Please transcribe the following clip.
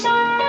了。